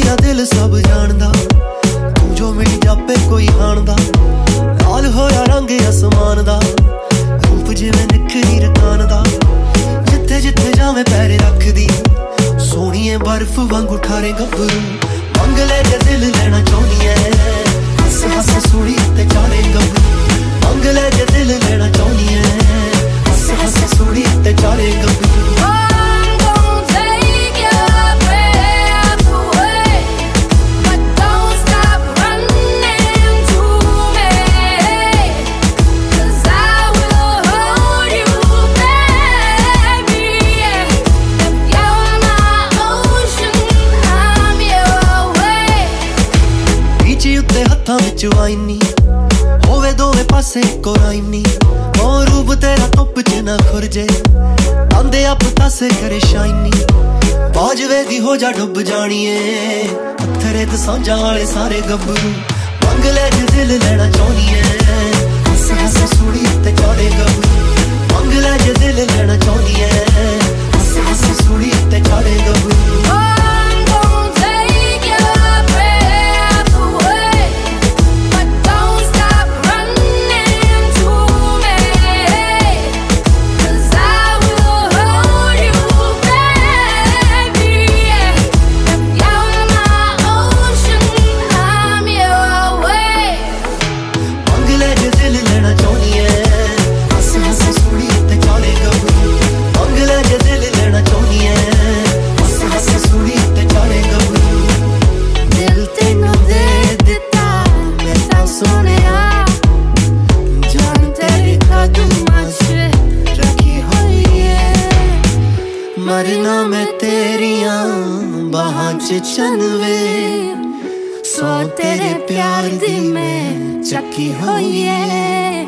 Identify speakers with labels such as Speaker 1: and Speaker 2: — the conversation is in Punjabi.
Speaker 1: ਮੇਰਾ ਦਿਲ ਸਭ ਜਾਣਦਾ ਤੂੰ ਜੋ ਮਿਲ ਜਾਪੇ ਕੋਈ ਹਾਣਦਾ ਲਾਲ ਹੋਇਆ ਰੰਗ ਅਸਮਾਨ ਦਾ ਬਰਫ਼ ਵਾਂਗੂ ਠਾਰੇ ਗੱਭਰੂ। ਮੰਗ ਲੈ ਜੇ ਦਿਲ ਲੈਣਾ ਹੱਥਾਂ ਵਿੱਚ ਵਾਈਨੀ। ਹੋਵੇ ਦੋਵੇਂ ਪਾਸੇ ਕੋਰਾਈਨੀ। ਉਹ ਰੂਪ ਤੇਰਾ ਧੁੱਪ ਚ ਨਾ ਖੁਰਜੇ। ਆਂਦੇ ਆਪ ਤਾਸੇ ਕਰੇ ਸ਼ਾਈਨੀ ਬਾਜਵੇ ਦੀ ਹੋ ਜਾ ਡੁੱਬ ਜਾਣੀਏ। ਪੱਥਰੇ ਦਸਾਂਜਾਂ ਵਾਲੇ ਸਾਰੇ ਗੱਭਰੂ। ਮੰਗ ਲੈ ਜੇ ਦਿਲ ਲੈਣਾ ਮੈਂ ਤੇਰੀਆਂ ਬਾਹਾਂ 'ਚ ਚੰਨਵੇ। ਸੋ ਤੇਰੇ ਪਿਆਰ ਦੀ ਮੈਂ ਚੱਕੀ ਹੋਈ ਏ